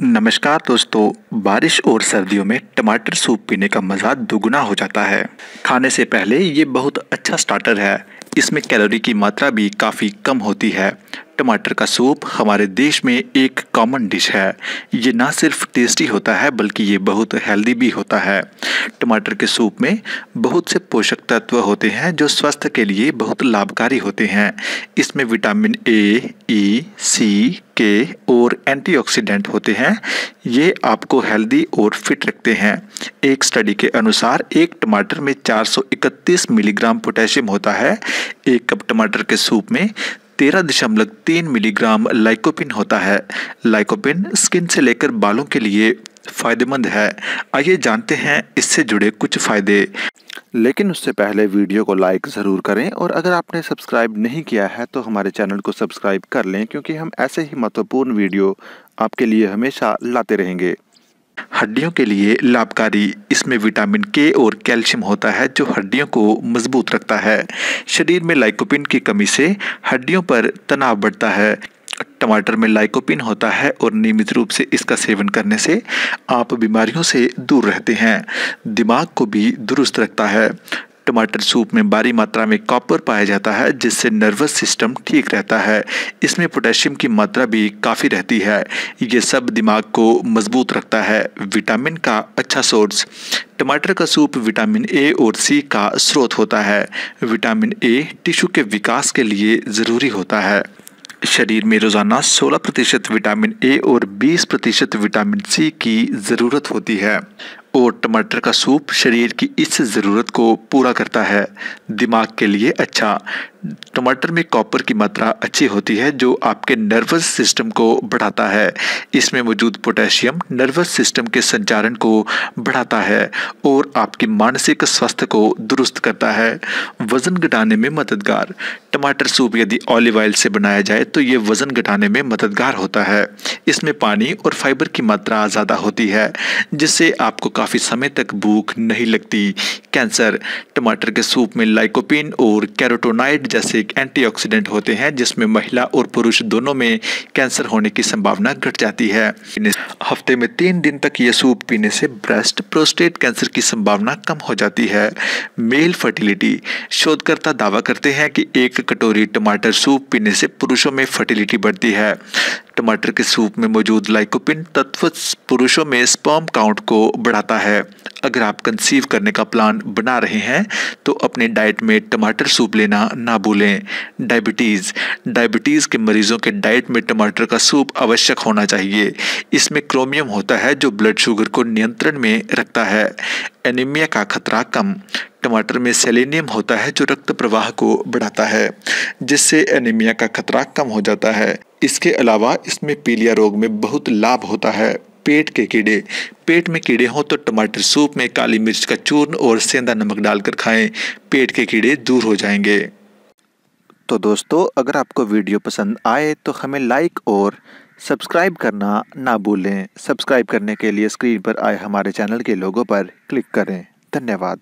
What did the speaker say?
नमस्कार दोस्तों, बारिश और सर्दियों में टमाटर सूप पीने का मज़ा दोगुना हो जाता है। खाने से पहले ये बहुत अच्छा स्टार्टर है। इसमें कैलोरी की मात्रा भी काफ़ी कम होती है। टमाटर का सूप हमारे देश में एक कॉमन डिश है। ये ना सिर्फ़ टेस्टी होता है, बल्कि ये बहुत हेल्दी भी होता है। टमाटर के सूप में बहुत से पोषक तत्व होते हैं जो स्वास्थ्य के लिए बहुत लाभकारी होते हैं। इसमें विटामिन ए ई सी के और एंटीऑक्सीडेंट होते हैं। ये आपको हेल्दी और फिट रखते हैं। एक स्टडी के अनुसार एक टमाटर में 431 मिलीग्राम पोटेशियम होता है। एक कप टमाटर के सूप में तेरह दशमलव तीन मिलीग्राम लाइकोपिन होता है। लाइकोपिन स्किन से लेकर बालों के लिए फ़ायदेमंद है। आइए जानते हैं इससे जुड़े कुछ फ़ायदे। लेकिन उससे पहले वीडियो को लाइक ज़रूर करें और अगर आपने सब्सक्राइब नहीं किया है तो हमारे चैनल को सब्सक्राइब कर लें, क्योंकि हम ऐसे ही महत्वपूर्ण वीडियो आपके लिए हमेशा लाते रहेंगे। हड्डियों के लिए लाभकारी। इसमें विटामिन के और कैल्शियम होता है, जो हड्डियों को मज़बूत रखता है। शरीर में लाइकोपिन की कमी से हड्डियों पर तनाव बढ़ता है। टमाटर में लाइकोपिन होता है और नियमित रूप से इसका सेवन करने से आप बीमारियों से दूर रहते हैं। दिमाग को भी दुरुस्त रखता है। टमाटर सूप में भारी मात्रा में कॉपर पाया जाता है, जिससे नर्वस सिस्टम ठीक रहता है। इसमें पोटेशियम की मात्रा भी काफ़ी रहती है। ये सब दिमाग को मज़बूत रखता है। विटामिन का अच्छा सोर्स टमाटर का सूप विटामिन ए और सी का स्रोत होता है। विटामिन ए टिश्यू के विकास के लिए ज़रूरी होता है। शरीर में रोज़ाना 16 प्रतिशत विटामिन ए और 20 प्रतिशत विटामिन सी की ज़रूरत होती है। और टमाटर का सूप शरीर की इस ज़रूरत को पूरा करता है। दिमाग के लिए अच्छा। टमाटर में कॉपर की मात्रा अच्छी होती है, जो आपके नर्वस सिस्टम को बढ़ाता है। इसमें मौजूद पोटेशियम नर्वस सिस्टम के संचारण को बढ़ाता है और आपके मानसिक स्वास्थ्य को दुरुस्त करता है। वज़न घटाने में मददगार। टमाटर सूप यदि ऑलिव ऑयल से बनाया जाए तो ये वज़न घटाने में मददगार होता है। इसमें पानी और फाइबर की मात्रा ज़्यादा होती है, जिससे आपको काफ़ी समय तक भूख नहीं लगती। कैंसर, टमाटर के सूप में लाइकोपिन और कैरोटोनाइड जैसे एंटीऑक्सीडेंट होते हैं, जिसमें महिला और पुरुष दोनों में कैंसर होने की संभावना घट जाती है। हफ़्ते में तीन दिन तक ये सूप पीने से ब्रेस्ट प्रोस्टेट कैंसर की संभावना कम हो जाती है। मेल फर्टिलिटी, शोधकर्ता दावा करते हैं कि एक कटोरी टमाटर सूप पीने से पुरुषों में फर्टिलिटी बढ़ती है। टमाटर के सूप में मौजूद लाइकोपिन तत्व पुरुषों में स्पर्म काउंट को बढ़ाता है। अगर आप कंसीव करने का प्लान बना रहे हैं तो अपने डाइट में टमाटर सूप लेना ना भूलें। डायबिटीज़ डायबिटीज़ के मरीज़ों के डाइट में टमाटर का सूप आवश्यक होना चाहिए। इसमें क्रोमियम होता है जो ब्लड शुगर को नियंत्रण में रखता है। एनीमिया का खतरा कम। टमाटर में सेलेनियम होता है जो रक्त प्रवाह को बढ़ाता है, जिससे एनीमिया का खतरा कम हो जाता है। इसके अलावा इसमें पीलिया रोग में बहुत लाभ होता है। पेट के कीड़े। पेट में कीड़े हों तो टमाटर सूप में काली मिर्च का चूर्ण और सेंधा नमक डालकर खाएँ। पेट के कीड़े दूर हो जाएँगे। तो दोस्तों, अगर आपको वीडियो पसंद आए तो हमें लाइक और सब्सक्राइब करना ना भूलें। सब्सक्राइब करने के लिए स्क्रीन पर आए हमारे चैनल के लोगों पर क्लिक करें। धन्यवाद।